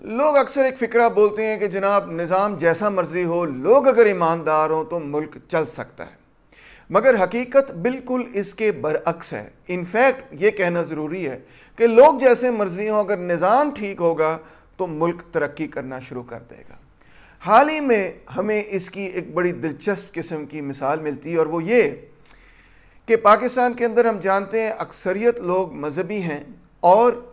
लोग अक्सर एक फिक्रा बोलते हैं कि जनाब, निज़ाम जैसा मर्ज़ी हो, लोग अगर ईमानदार हों तो मुल्क चल सकता है। मगर हकीकत बिल्कुल इसके बरअक्स है। इनफैक्ट ये कहना ज़रूरी है कि लोग जैसे मर्ज़ी हों, अगर निज़ाम ठीक होगा तो मुल्क तरक्की करना शुरू कर देगा। हाल ही में हमें इसकी एक बड़ी दिलचस्प किस्म की मिसाल मिलती है, और वो ये कि पाकिस्तान के अंदर हम जानते हैं अक्सरियत लोग मजहबी हैं और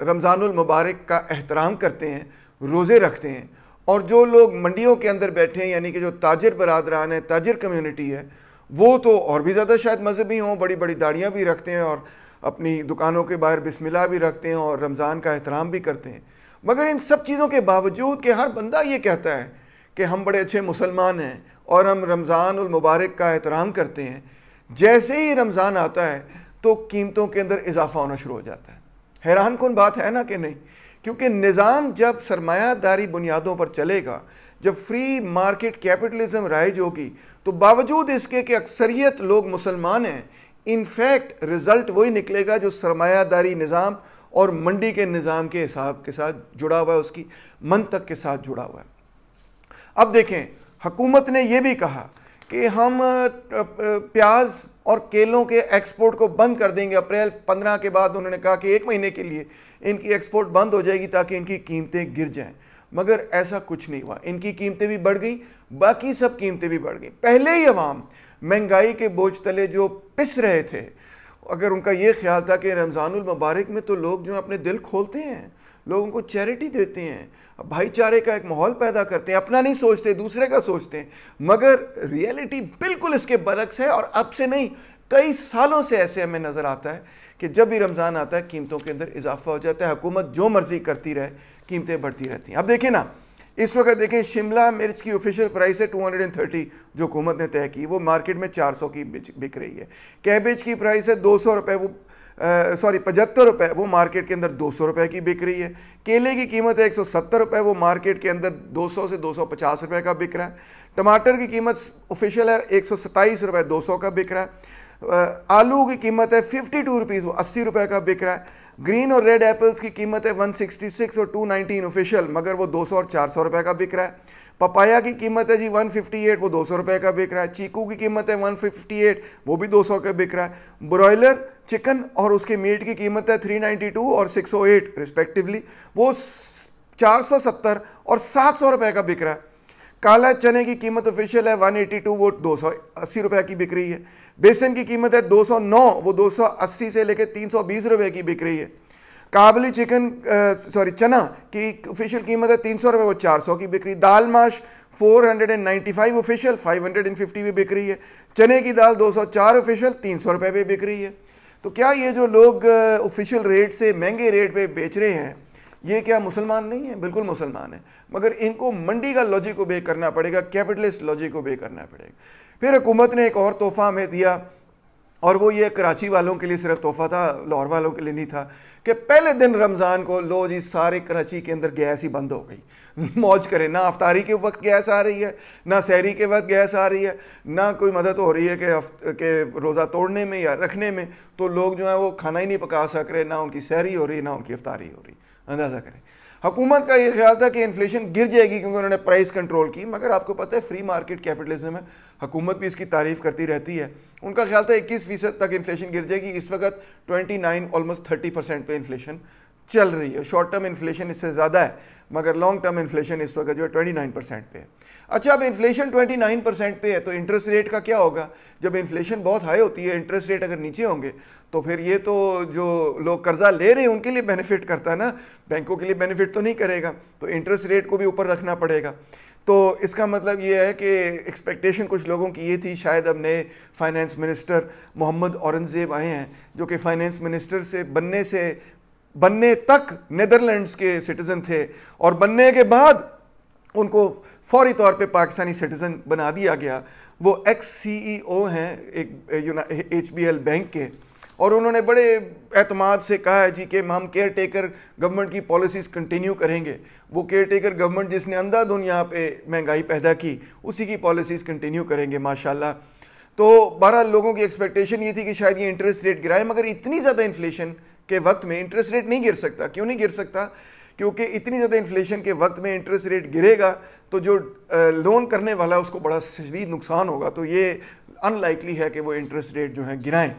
रमज़ानुल मुबारक का एहतराम करते हैं, रोज़े रखते हैं और जो लोग मंडियों के अंदर बैठे हैं, यानी कि जो ताजर बरदरान है, ताजर कम्यूनिटी है, वो तो और भी ज़्यादा शायद मजहबी हों, बड़ी बड़ी दाढ़ियाँ भी रखते हैं और अपनी दुकानों के बाहर बिस्मिल्लाह भी रखते हैं और रमज़ान का एहतराम भी करते हैं। मगर इन सब चीज़ों के बावजूद कि हर बंदा ये कहता है कि हम बड़े अच्छे मुसलमान हैं और हम रमज़ान मुबारक का एहतराम करते हैं, जैसे ही रमज़ान आता है तो कीमतों के अंदर इजाफा होना शुरू हो जाता है। हैरान कौन बात है ना कि नहीं? क्योंकि निज़ाम जब सरमायादारी बुनियादों पर चलेगा, जब फ्री मार्केट कैपिटलिज्म राइज होगी तो बावजूद इसके कि अक्सरियत लोग मुसलमान हैं इनफैक्ट रिज़ल्ट वही निकलेगा जो सरमायादारी निज़ाम और मंडी के निज़ाम के हिसाब के साथ जुड़ा हुआ है, उसकी मन तक के साथ जुड़ा हुआ है। अब देखें, हकूमत ने यह भी कहा कि हम प्याज और केलों के एक्सपोर्ट को बंद कर देंगे। अप्रैल पंद्रह के बाद उन्होंने कहा कि एक महीने के लिए इनकी एक्सपोर्ट बंद हो जाएगी ताकि इनकी कीमतें गिर जाएँ। मगर ऐसा कुछ नहीं हुआ। इनकी कीमतें भी बढ़ गई, बाकी सब कीमतें भी बढ़ गई। पहले ही अवाम महँगाई के बोझ तले जो पिस रहे थे, अगर उनका ये ख्याल था कि रमज़ानुल मुबारक में तो लोग जो अपने दिल खोलते हैं, लोगों को चैरिटी देते हैं भाईचारे का एक माहौल पैदा करते हैं, अपना नहीं सोचते, दूसरे का सोचते हैं। मगर रियलिटी बिल्कुल इसके बरक्स है और अब से नहीं, कई सालों से ऐसे हमें नज़र आता है कि जब भी रमज़ान आता है, कीमतों के अंदर इजाफा हो जाता है, हुकूमत जो मर्ज़ी करती रहे, कीमतें बढ़ती रहती हैं। अब देखें ना, इस वक्त देखें, शिमला मिर्च की ऑफिशियल प्राइस है 230 जो हुकूमत ने तय की, वो मार्केट में 400 की बिक रही है। कैबेज की प्राइस है दो सौ वो सॉरी पचहत्तर रुपये वो मार्केट के अंदर दो सौ रुपये की बिक रही है। केले की कीमत है एक सौ सत्तर रुपये वो मार्केट के अंदर दो सौ से दो सौ पचास रुपये का बिक रहा है। टमाटर की कीमत ऑफिशियल है, एक सौ सत्ताईस रुपये दो सौ का बिक रहा है। आलू की कीमत है फिफ्टी टू रुपीज़ वो अस्सी रुपये का बिक रहा है। ग्रीन और रेड एप्पल्स की कीमत है वन सिक्सटी सिक्स और टू नाइनटीन ऑफिशियल मगर वो दो सौ और चार सौ रुपये का बिक रहा है। पपाया की कीमत है जी 158 वो दो सौ रुपये का बिक रहा है। चीकू की कीमत है 158 वो भी 200 का बिक रहा है। ब्रॉयलर चिकन और उसके मीट की कीमत है 392 और 608 रिस्पेक्टिवली वो 470 और 700 रुपए का बिक रहा है। काला चने की कीमत ऑफिशियल है 182 वो दो सौ अस्सी रुपये की बिक रही है। बेसन की कीमत है 209 वो 280 से लेकर 320 रुपये की बिक रही है। काबली चिकन सॉरी चना की ऑफिशियल कीमत है तीन सौ रुपये वो चार सौ की बिक रही दाल माश four hundred and ninety five official five hundred and fifty भी बिक रही है। चने की दाल दो सौ चार ऑफिशियल तीन सौ रुपये भी बिक रही है। तो क्या ये जो लोग ऑफिशियल रेट से महँगे रेट पे बेच रहे हैं, ये क्या मुसलमान नहीं है? बिल्कुल मुसलमान है। मगर इनको मंडी का लॉजिक को बे करना पड़ेगा कैपिटलिस्ट लॉजिक को बे करना पड़ेगा। फिर हुकूमत ने एक और तोहफा हमें दिया और वो ये कराची वालों के लिए सिर्फ़ तोहफा था, लाहौर वालों के लिए नहीं था, कि पहले दिन रमज़ान को लो जी, सारे कराची के अंदर गैस ही बंद हो गई। मौज करें, ना अफ्तारी के वक्त गैस आ रही है, ना शहरी के वक्त गैस आ रही है, ना कोई मदद हो रही है कि कि रोज़ा तोड़ने में या रखने में तो लोग जो है वो खाना ही नहीं पका सक रहे, ना उनकी सहरी हो रही, ना उनकी अफ्तारी हो रही। अंदाज़ा करें। हुकूमत का ये ख्याल था कि इन्फ्लेशन गिर जाएगी क्योंकि उन्होंने प्राइस कंट्रोल की। मगर आपको पता है फ्री मार्केट कैपिटलिज्म है। हुकूमत भी इसकी तारीफ़ करती रहती है। उनका ख्याल था इक्कीस फ़ीसद तक इन्फ्लेशन गिर जाएगी। इस वक्त twenty nine almost thirty percent पर इन्फ्लेशन चल रही है। शॉर्ट टर्म इन्फ्लेशन इससे ज़्यादा है। मगर लॉन्ग टर्म इन्फ्लेशन इस वक्त जो है ट्वेंटी नाइन परसेंट पे है। अच्छा अब इन्फ्लेशन ट्वेंटी नाइन परसेंट पे है तो इंटरेस्ट रेट का क्या होगा? जब इन्फ्लेशन बहुत हाई होती है इंटरेस्ट रेट अगर नीचे होंगे तो फिर ये तो जो लोग कर्जा ले रहे हैं, उनके लिए बेनिफिट करता है ना? बैंकों के लिए बेनिफिट तो नहीं करेगा तो इंटरेस्ट रेट को भी ऊपर रखना पड़ेगा। तो इसका मतलब ये है कि एक्सपेक्टेशन कुछ लोगों की ये थी, शायद अब नए फाइनेंस मिनिस्टर मोहम्मद औरंगज़ेब आए हैं, जो कि फाइनेंस मिनिस्टर से, बनने से बनने तक नेदरलैंड्स के सिटीज़न थे और बनने के बाद उनको फौरी तौर पे पाकिस्तानी सिटीज़न बना दिया गया। वो एक्स सी ई ओ हैं, एक एच बी एल बैंक के। और उन्होंने बड़े एतमाद से कहा है, जी कि, हम केयर टेकर गवर्नमेंट की पॉलिसीज़ कंटिन्यू करेंगे। वो केयर टेकर गवर्नमेंट जिसने अंधाधुन यहाँ पे महँगाई पैदा की, उसी की पॉलिसीज़ कंटिन्यू करेंगे, माशाल्लाह। तो बारह लोगों की एक्सपेक्टेशन ये थी कि शायद ये इंटरेस्ट रेट गिराए, मगर इतनी ज़्यादा इन्फ्लेशन के वक्त में इंटरेस्ट रेट नहीं गिर सकता। क्यों नहीं गिर सकता? क्योंकि इतनी ज़्यादा इन्फ्लेशन के वक्त में इंटरेस्ट रेट गिरेगा तो जो लोन करने वाला है, उसको बड़ा शदीद नुकसान होगा। तो ये अनलाइकली है कि वो इंटरेस्ट रेट जो है गिराएँ।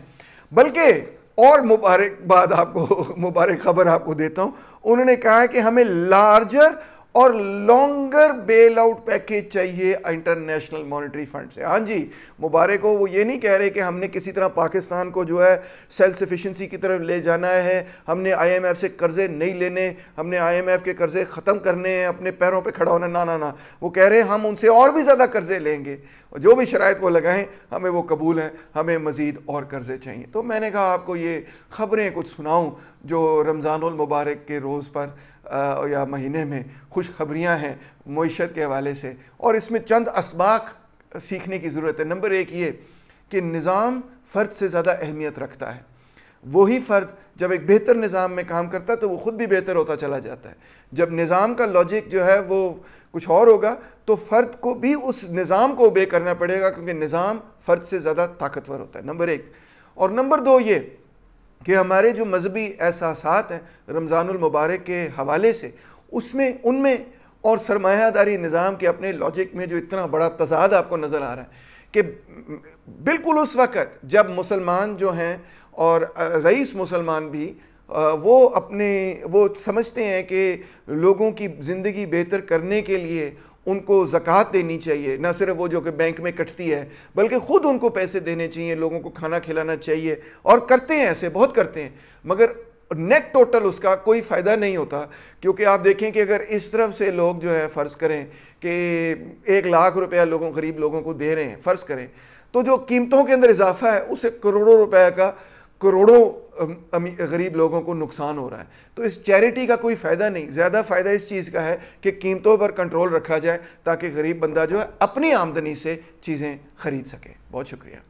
बल्कि और मुबारकबाद आपको, मुबारक खबर आपको देता हूँ। उन्होंने कहा है कि हमें लार्जर और लॉन्गर बेल आउट पैकेज चाहिए इंटरनेशनल मॉनिटरी फंड से। हाँ जी, मुबारक हो, वो ये नहीं कह रहे कि हमने किसी तरह पाकिस्तान को जो है सेल्फ सफिशेंसी की तरफ़ ले जाना है, हमने आईएमएफ से कर्जे नहीं लेने, हमने आईएमएफ के कर्जे ख़त्म करने हैं, अपने पैरों पे खड़ा होना, ना ना ना। वो कह रहे हैं, हम उनसे और भी ज़्यादा कर्जे लेंगे। जो भी शराइ वो लगाएँ हमें वो कबूल है हमें मज़ीद और कर्जे चाहिए। तो मैंने कहा आपको ये ख़बरें कुछ सुनाऊँ जो रमज़ान मुबारक के रोज़ पर आ, या महीने में खुशखबरियाँ हैं मीशत के हवाले से। और इसमें चंद इसबाक सीखने की ज़रूरत है। नंबर एक ये कि निज़ाम फ़र्द से ज़्यादा अहमियत रखता है। वही फ़र्द जब एक बेहतर निज़ाम में काम करता है तो वो ख़ुद भी बेहतर होता चला जाता है। जब निज़ाम का लॉजिक जो है वो कुछ और होगा तो फ़र्द को भी उस निज़ाम को बे करना पड़ेगा, क्योंकि निज़ाम फ़र्द से ज़्यादा ताकतवर होता है, नंबर एक। और नंबर दो ये कि हमारे जो मजहबी एहसास हैं रमज़ान मुबारक के हवाले से, उसमें, उनमें और सरमायादारी निज़ाम के अपने लॉजिक में जो इतना बड़ा तजाद आपको नज़र आ रहा है कि बिल्कुल उस वक़्त जब मुसलमान जो हैं और रईस मुसलमान भी वो अपने, वो समझते हैं कि लोगों की ज़िंदगी बेहतर करने के लिए उनको ज़क़़त देनी चाहिए। ना सिर्फ़ वो जो कि बैंक में कटती है, बल्कि ख़ुद उनको पैसे देने चाहिए, लोगों को खाना खिलाना चाहिए और करते हैं ऐसे, बहुत करते हैं। मगर नेट टोटल उसका कोई फ़ायदा नहीं होता, क्योंकि आप देखें कि अगर इस तरफ़ से लोग जो है फ़र्ज़ करें कि एक लाख रुपया लोगों, गरीब लोगों को दे रहे हैं, फ़र्ज़ करें तो जो कीमतों के अंदर इजाफा है, उसे करोड़ों रुपए का करोड़ों गरीब लोगों को नुकसान हो रहा है। तो इस चैरिटी का कोई फ़ायदा नहीं। ज़्यादा फ़ायदा इस चीज़ का है कि कीमतों पर कंट्रोल रखा जाए ताकि गरीब बंदा जो है अपनी आमदनी से चीज़ें ख़रीद सके। बहुत शुक्रिया।